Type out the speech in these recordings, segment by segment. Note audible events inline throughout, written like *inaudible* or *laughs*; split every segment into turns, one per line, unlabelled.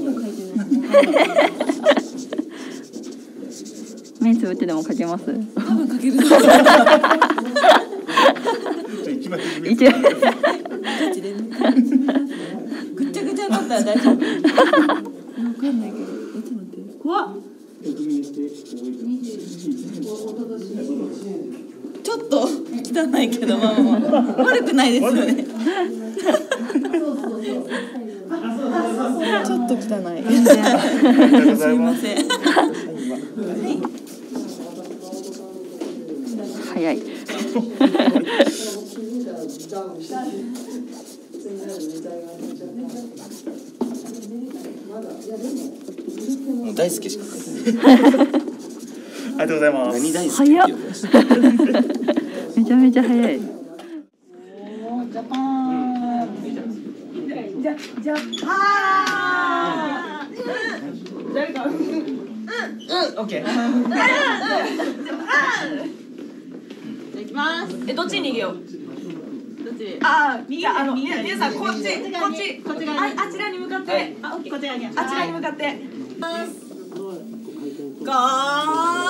*laughs* 目つぶってでもかけます？
多分かける。
一枚。
ぐっちゃぐちゃになったら大丈夫。*laughs* わかんないけど。え、ちょっと待って。怖っ。ちょっと汚いけど、まあまあまあ悪くないですよね。*laughs* ちょっと汚い。
全然
ありがとうございま。
すいますせん。
早い。
もう大好きしか *laughs*
ありがとうございます。
何大好きっ
めちゃめちゃ早い。
え、どっちに逃げよう。ああ、右あの皆さん。こっちこっちこっち側ああちらに向かって、あオッケーこち側にあちらに向かって。ゴー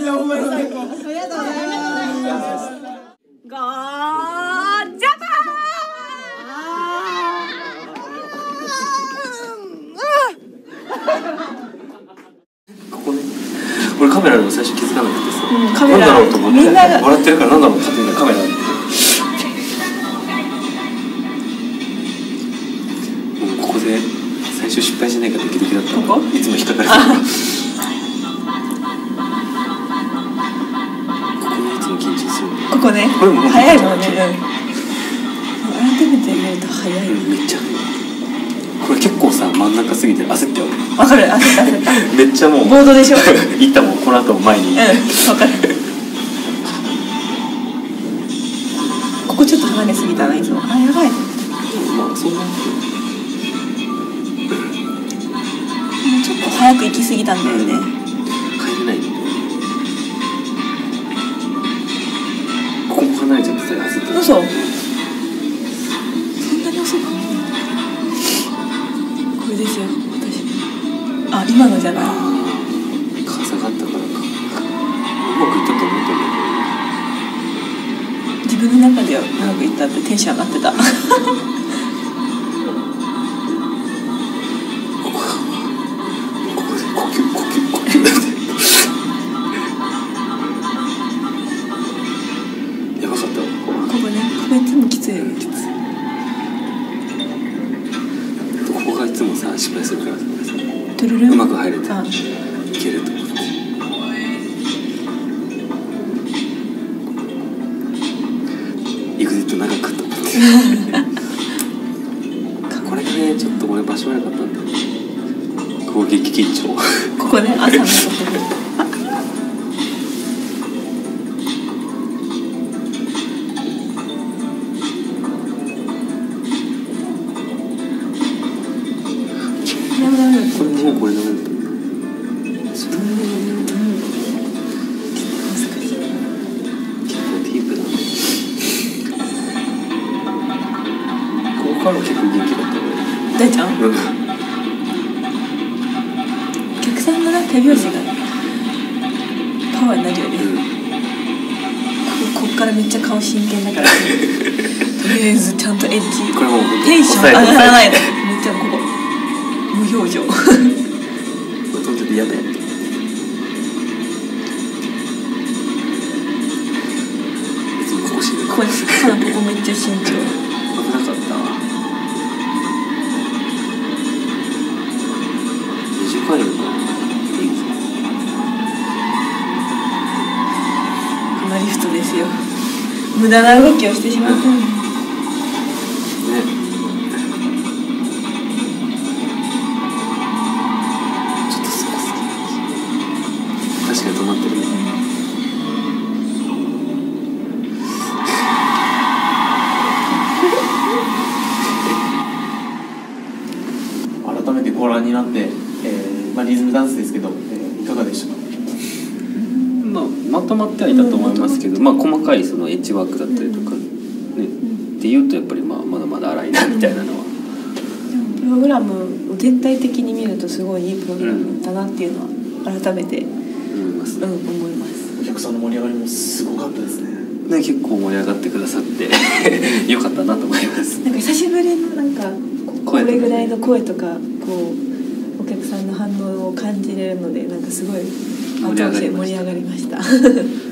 ゴージャパ
ここね俺カメラでも最初気づかなくてさ、
カメラ
なんだろうと思って笑ってるからなんだろう勝手にカメラ見てもうここで最初失敗しないかドキドキだった。
ここ？
いつも引っかかる
早いもんね、うん。改めて見ると早い
めっちゃ。これ結構さ真ん中すぎて焦ってよ
わかる焦った焦った。
めっちゃもう
ボードでしょ。
行ったもんこの後前に。
うんわかる。ここちょっと離れすぎたないつも。あやばい。
まあそんな。
ちょっと早く行き過ぎたんだよね
離れちゃってたら焦って
嘘。そんなに遅くこれですよ。私あ今のじゃない。
傘があったからか。うまくいったと思ったんだ
自分の中ではうまくいったってテンション上がってたつも
さ失敗するからさうまく入れて
あ
いけると思ってエグジット長くと思って。*laughs* これがねちょっと俺場所悪かったんだ攻撃緊張。
ここね朝のとこダ大ちゃん？
うん。
お客さんのな手拍子がパワーになるよね。ここっからめっちゃ顔真剣だからとりあえずちゃんとエッジ
これもう
テンション上がらないでめっちゃここ無表情。
これ撮ってて嫌だよここ
めっちゃ慎重。
危なかった
ですよ。無駄な動きをしてしまったの。に
ね確かに止まってるね。*laughs*
改めてご覧になって、えーまあ、リズムダンスですけど、えーいかがでしたか
まとまってはいたと思いますけど、まあ、細かいそのエッジワークだったりとか、ねっていうとやっぱりまあまだまだ荒いなみたいなのは。
プログラムを全体的に見るとすごいいいプログラムだなっていうのは改めて、
思います。
うん、思います。
お客さんの盛り上がりもすごかったですね。
ね結構盛り上がってくださって *laughs* よかったなと思います。
なんか久しぶりのなんかこ
声とかね。
れぐらいの声とかこうお客さんの反応を感じれるのでなんかすごい盛り上がりました。